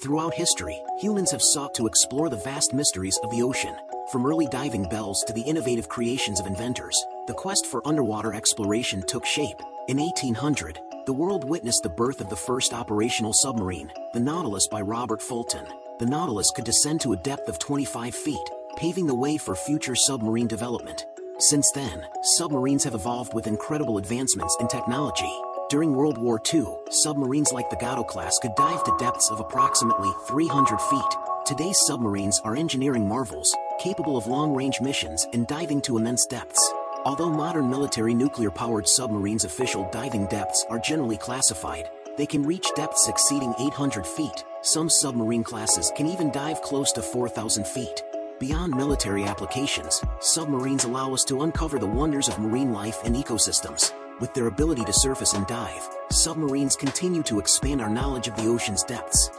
Throughout history, humans have sought to explore the vast mysteries of the ocean. From early diving bells to the innovative creations of inventors, the quest for underwater exploration took shape. In 1800, the world witnessed the birth of the first operational submarine, the Nautilus by Robert Fulton. The Nautilus could descend to a depth of 25 feet, paving the way for future submarine development. Since then, submarines have evolved with incredible advancements in technology. During World War II, submarines like the Gato class could dive to depths of approximately 300 feet. Today's submarines are engineering marvels, capable of long-range missions and diving to immense depths. Although modern military nuclear-powered submarines' official diving depths are generally classified, they can reach depths exceeding 800 feet. Some submarine classes can even dive close to 4,000 feet. Beyond military applications, submarines allow us to uncover the wonders of marine life and ecosystems. With their ability to surface and dive, submarines continue to expand our knowledge of the ocean's depths.